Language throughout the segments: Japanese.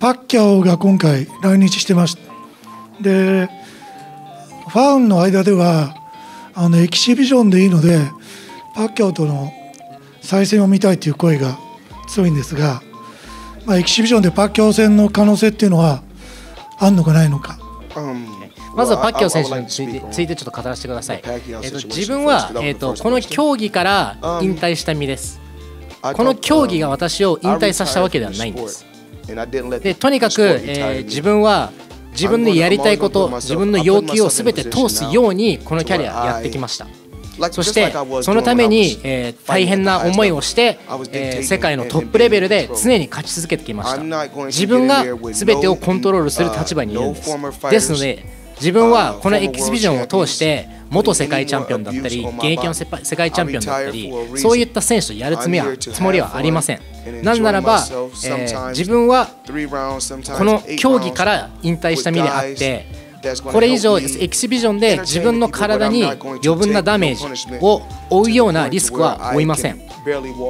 パッキャオが今回来日してますでファンの間ではあのエキシビジョンでいいのでパッキャオとの再戦を見たいという声が強いんですが、まあ、エキシビジョンでパッキャオ戦の可能性っていうのはあるのかないのか。まずはパッキャオ選手についてついてちょっと語らせてください。えっと、自分は、えっと、この競技から引退した身です。この競技が私を引退させたわけではないんです。でとにかく、えー、自分は自分のやりたいこと自分の要求を全て通すようにこのキャリアやってきました。そしてそのために、えー、大変な思いをして、えー、世界のトップレベルで常に勝ち続けてきました。自分が全てをコントロールする立場にいるんです。ですので自分はこのエキシビジョンを通して元世界チャンピオンだったり現役の世界チャンピオンだったりそういった選手とやるつもりはつもりはありません。なぜならば、えー、自分はこの競技から引退した身であってこれ以上エキシビジョンで自分の体に余分なダメージを負うようなリスクは負いません。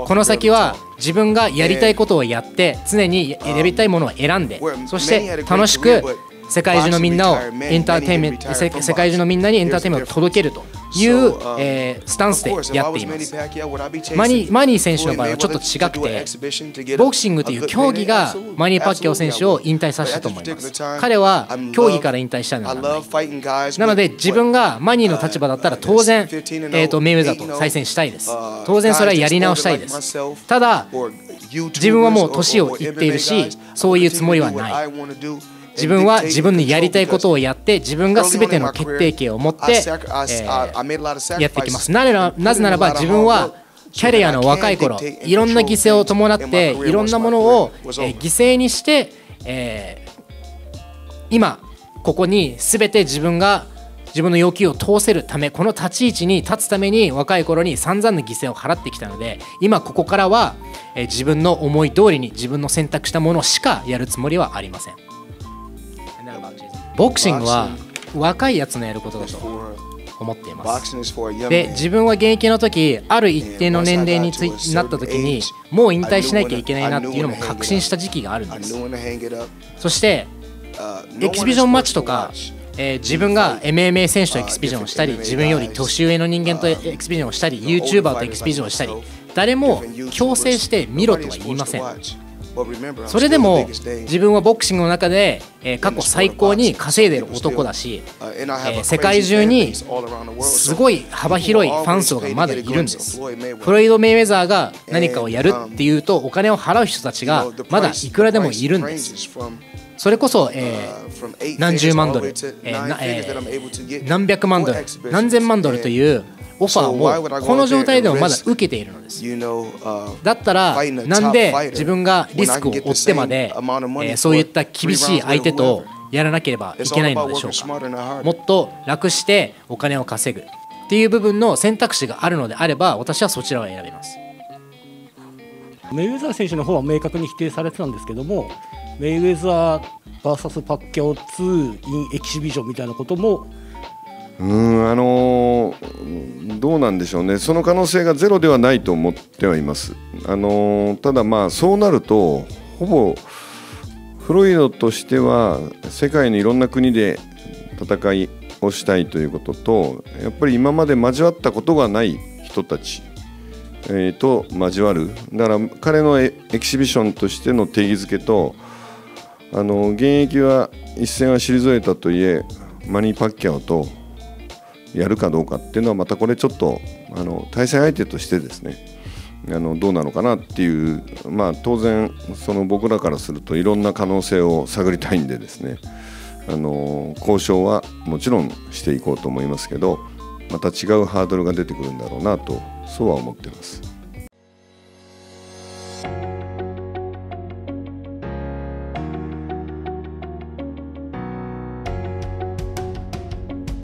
この先は自分がやりたいことをやって常にやりたいものを選んでそして楽しく世界中のみんなをエンターテインメント世界中のみんなにエンターテインメントを届けるという、えー、スタンスでやっています。マニマニー選手の場合はちょっと違くてボクシングという競技がマニー・パッキャオ選手を引退させたと思います。彼は競技から引退したんだなので自分がマニーの立場だったら当然、えー、とメイウェザーと再戦したいです。当然それはやり直したいです。ただ自分はもう年をいっているしそういうつもりはない自分は自分のやりたいことをやって自分が全ての決定権を持って、えー、やってきます。ならなぜならば自分はキャリアの若い頃いろんな犠牲を伴っていろんなものを、えー、犠牲にして、えー、今ここに全て自分が自分の要求を通せるためこの立ち位置に立つために若い頃に散々な犠牲を払ってきたので今ここからは、えー、自分の思い通りに自分の選択したものしかやるつもりはありません。ボクシングは若いやつのやることだと思っています。で自分は現役の時ある一定の年齢についなった時にもう引退しなきゃいけないなっていうのも確信した時期があるんです。そしてエキシビジョンマッチとかえー、自分が MMA 選手とエキスビジョンをしたり自分より年上の人間とエキスビジョンをしたり YouTuber とエキスビジョンをしたり誰も強制して見ろとは言いませんそれでも自分はボクシングの中で、えー、過去最高に稼いでる男だし、えー、世界中にすごい幅広いファン層がまだいるんです。フロイド・メイウェザーが何かをやるっていうとお金を払う人たちがまだいくらでもいるんです。それこそ、えー、何十万ドル、えーえー、何百万ドル何千万ドルというオファーをこの状態でもまだ受けているのです。だったらなんで自分がリスクを負ってまで、えそういった厳しい相手とやらなければいけないのでしょうか。もっと楽してお金を稼ぐっていう部分の選択肢があるのであれば私はそちらを選びます。メイウェザー選手の方は明確に否定されてたんですけどもメイウェザー VS パッキャオ2 in エキシビジョンみたいなこともうんあのー、どうなんでしょうね、その可能性がゼロではないと思ってはいます。あのー、ただ、まあそうなると、ほぼフロイドとしては世界のいろんな国で戦いをしたいということと、やっぱり今まで交わったことがない人たち、えー、と交わる、だから彼のエキシビションとしての定義づけと、あの現役は一線は退いたといえ、マニー・パッキャオとやるかどうかっていうのはまたこれちょっとあの対戦相手としてですねあのどうなのかなっていう、まあ、当然その僕らからするといろんな可能性を探りたいんでですねあの交渉はもちろんしていこうと思いますけどまた違うハードルが出てくるんだろうなとそうは思ってます。